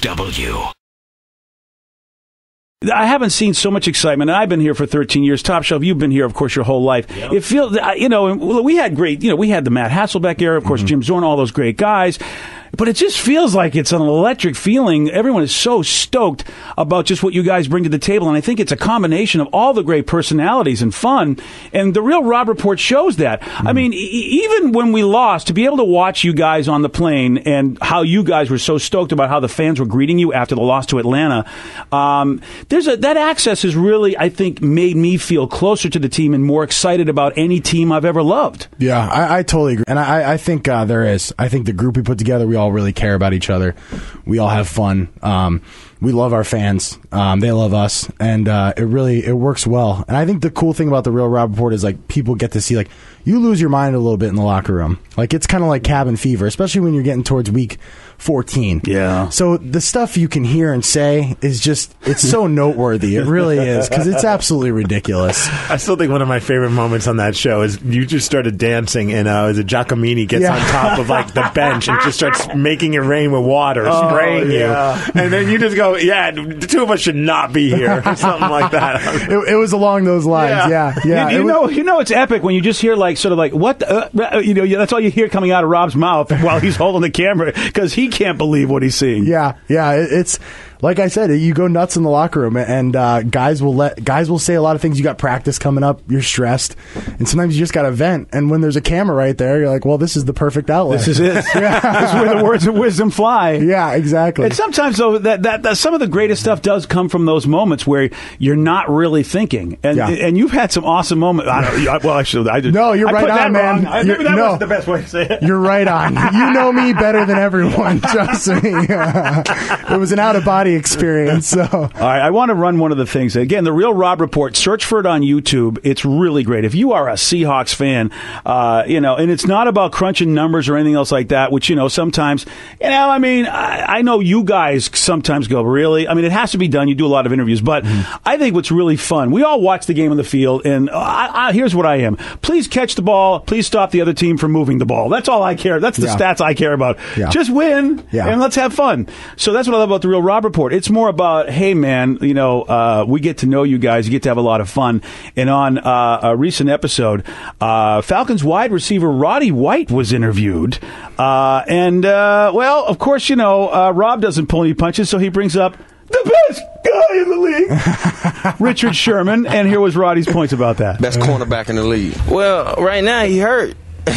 KSW. I haven't seen so much excitement, and I've been here for 13 years. Top Shelf, you've been here, of course, your whole life. It feels, you know, we had great, you know, we had the Matt Hasselbeck era, of course, mm-hmm. Jim Zorn, all those great guys. But it just feels like it's an electric feeling. Everyone is so stoked about just what you guys bring to the table, and I think it's a combination of all the great personalities and fun. And the real Rob Report shows that. I mean, e- even when we lost, to be able to watch you guys on the plane and how you guys were so stoked about how the fans were greeting you after the loss to Atlanta, um, there's a that access has really, I think, made me feel closer to the team and more excited about any team I've ever loved. Yeah, I, I totally agree, and I, I think uh, there is. I think the group we put together, we all really care about each other. We all have fun. Um, we love our fans. Um, they love us, and uh, it really it works well. And I think the cool thing about the Real Rob Report is like people get to see like you lose your mind a little bit in the locker room. Like it's kind of like cabin fever, especially when you're getting towards week 14. Yeah. So the stuff you can hear and say is just it's so noteworthy. It really is because it's absolutely ridiculous. I still think one of my favorite moments on that show is you just started dancing, and uh, is it Giacomini gets Yeah. on top of like the bench and just starts making it rain with water, Oh, spraying yeah. you, and then you just go, "Yeah, the two of us should not be here," or something like that. It, it was along those lines. Yeah. Yeah, yeah. you, It you was- know, you know, it's epic when you just hear like sort of like what the, uh, you know. That's all you hear coming out of Rob's mouth while he's holding the camera because he can't believe what he's seeing. Yeah, yeah. It, it's like I said, you go nuts in the locker room, and uh, guys will let guys will say a lot of things. You got practice coming up, you're stressed, and sometimes you just got to vent. And when there's a camera right there, you're like, well, this is the perfect outlet. This is it. this is where the words of wisdom fly. yeah, exactly. And sometimes, though, that, that, that some of the greatest stuff does come from those moments where you're not really thinking, and Yeah. and you've had some awesome moments. I don't, well, actually, I did. No, you're I right on, man. I, that no. wasn't the best way to say it. You're right on. You know me better than everyone. Trust me. it was an out of body experience. So All right, I want to run one of the things again. The Real Rob Report. Search for it on YouTube. It's really great. If you are a Seahawks fan, uh, you know, and it's not about crunching numbers or anything else like that. Which you know, sometimes, you know, I mean, I, I know you guys sometimes go really. I mean, it has to be done. You do a lot of interviews, but I think what's really fun. We all watch the game on the field, and I, I, here's what I am. Please catch the ball. Please stop the other team from moving the ball. That's all I care. That's the Yeah. stats I care about. Yeah. Just win, Yeah. and let's have fun. So that's what I love about the Real Rob Report. It's more about, hey man, you know, uh, we get to know you guys. You get to have a lot of fun. And on uh, a recent episode, uh, Falcons wide receiver Roddy White was interviewed, uh, and uh, well, of course, you know, uh, Rob doesn't pull any punches, so he brings up. The best guy in the league, Richard Sherman, and here was Roddy's points about that. Best cornerback in the league. Well, right now he hurt.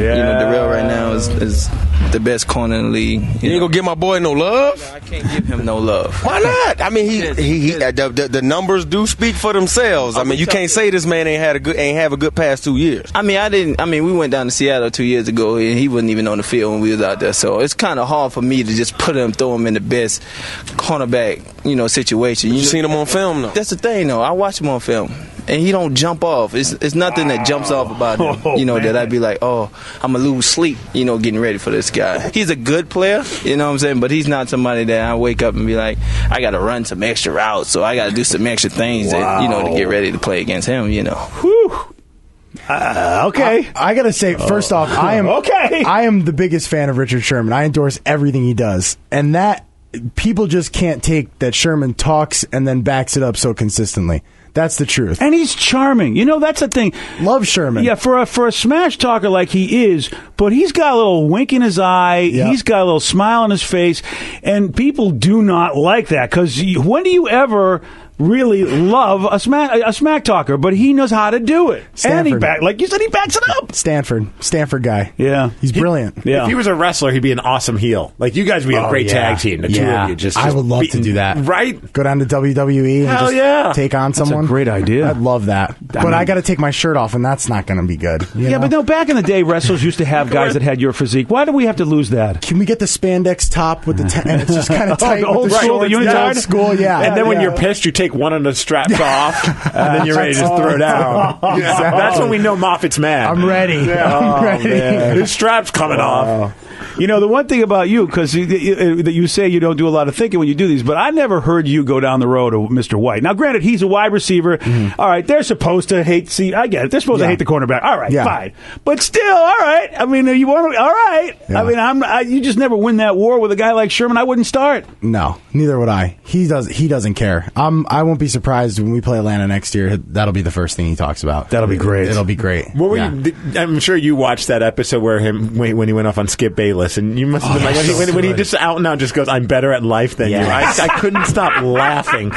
You know, Darrell right now is, is the best corner in the league. You ain't gonna give my boy no love? I can't give him no love. Why not? I mean, he, he, he the, the, the numbers do speak for themselves. I mean, you can't say this man ain't had a good ain't have a good past two years. I mean, I didn't. I mean, we went down to Seattle two years ago, and he wasn't even on the field when we was out there. So it's kind of hard for me to just put him, throw him in the best cornerback, you know, situation. You seen him on film though. That's the thing, though. I watch him on film, and he don't jump off. It's it's nothing that jumps off about him. Oh, you know that. I'd be like, oh, I'm gonna lose sleep. You know, getting ready for this guy. He's a good player. You know what I'm saying? But he's not somebody that I wake up and be like, I got to run some extra routes, so I got to do some extra things that you know to get ready to play against him. You know. Whew. Uh, okay. I gotta say, first off, I am Okay. I am the biggest fan of Richard Sherman. I endorse everything he does, and that people just can't take that Sherman talks and then backs it up so consistently. That's the truth. and he's charming. You know, that's the thing. Love Sherman. Yeah, for a for a smash talker like he is, but he's got a little wink in his eye. Yeah. He's got a little smile on his face, and people do not like that because when do you ever? Really love a smack a smack talker, but he knows how to do it, and he Stanford. back like you said, he backs it up. Stanford, Stanford guy. Yeah, He's brilliant. Yeah, If he was a wrestler, he'd be an awesome heel. Like you guys would be a Oh, great yeah. tag team. The two of you just. I would love to do that. Right? Go down to WWE and Hell just yeah. take on That's a someone. great idea. I'd love that. but mean- I got to take my shirt off, and that's not going to be good. you yeah, know? but no. Back in the day, wrestlers used to have guys that had your physique. Why do we have to lose that? Can we get the spandex top with the ten? And it's just kind of oh, tight. the old with the school, the shorts? unitard? old school, yeah. and then when you're pissed, you take take one of the straps off, and then you're ready to throw down. That's when we know Moffitt's mad. I'm ready. Oh, I'm ready. man. His strap's coming off. You know, the one thing about you, because you, you, that you say you don't do a lot of thinking when you do these, but I never heard you go down the road of Mr. White. Now, granted, he's a wide receiver. All right, they're supposed to hate. See, I get it. They're supposed Mm-hmm. Yeah. to hate the cornerback. All right, Yeah. fine. But still, all right. I mean, you want to? All right. Yeah. I mean, I'm. I, you just never win that war with a guy like Sherman. I wouldn't start. No, neither would I. He does. He doesn't care. Um, I won't be surprised when we play Atlanta next year. That'll be the first thing he talks about. That'll be great. It'll be great. What were Yeah. you, I'm sure you watched that episode where him when, when he went off on Skip Bayless, and you must have oh, been like when, he, when, when he just out and out just goes, "I'm better at life than Yes. you." I, I couldn't stop laughing.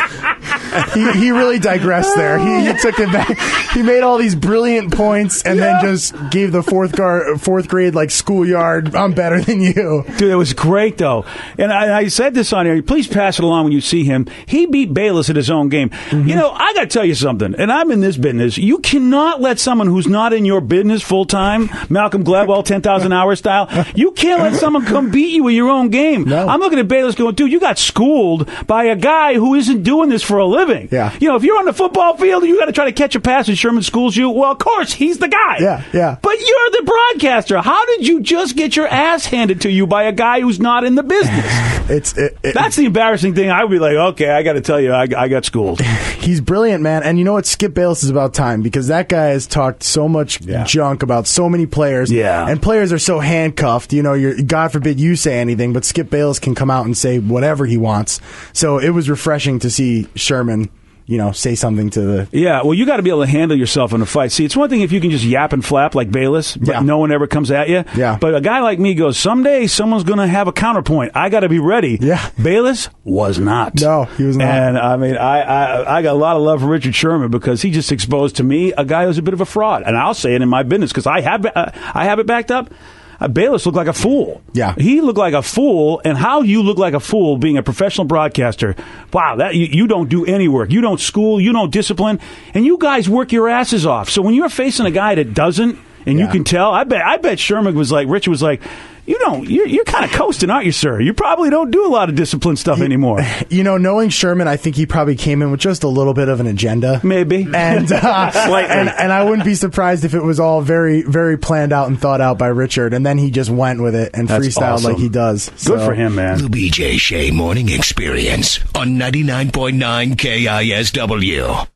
He, he really digressed there. He, he took it back. He made all these brilliant points and then just gave the fourth guard, fourth grade like schoolyard. I'm better than you. Dude, it was great though, and I, I said this on here. Please pass it along when you see him. He beat Bayless at his own game. Mm-hmm. You know, I got to tell you something, and I'm in this business. You cannot let someone who's not in your business full time, Malcolm Gladwell, ten thousand hour style. You can't let someone come beat you in your own game. No. I'm looking at Bayless going, dude, you got schooled by a guy who isn't doing this for a living. Yeah. You know, if you're on the football field and you got to try to catch a pass and Sherman schools you, well, of course he's the guy. Yeah, yeah. But you're the broadcaster. How did you just get your ass handed to you by a guy who's not in the business? It's it, it, That's the embarrassing thing. I would be like, okay, I got to tell you, I, I got schooled. he's brilliant, man. And you know what? Skip Bayless is about time because that guy has talked so much junk about so many players. Yeah. And players are so handcuffed. You know, you're, God forbid you say anything, but Skip Bayless can come out and say whatever he wants. So it was refreshing to see Sherman, you know, say something to the. Yeah, well, you got to be able to handle yourself in a fight. See, it's one thing if you can just yap and flap like Bayless, but Yeah. no one ever comes at you. Yeah. But a guy like me goes, someday someone's going to have a counterpoint. I got to be ready. Yeah. Bayless was not. No, he was not. And I mean, I, I I got a lot of love for Richard Sherman because he just exposed to me a guy who's a bit of a fraud, and I'll say it in my business because I have uh, I have it backed up. Uh, Bayless looked like a fool. Yeah. he looked like a fool, and how you look like a fool being a professional broadcaster. Wow, that you, you don't do any work. You don't school. You don't discipline, and you guys work your asses off. So when you're facing a guy that doesn't, and you can tell, I bet I bet Sherman was like Richard was like. You don't. You're, you're kind of coasting, aren't you, sir? You probably don't do a lot of discipline stuff anymore. You know, knowing Sherman, I think he probably came in with just a little bit of an agenda. Maybe. And, uh, and and I wouldn't be surprised if it was all very very planned out and thought out by Richard, and then he just went with it and That's freestyled awesome. like he does. Good So- for him, man. The BJ Shea Morning Experience on 99.9 KISW.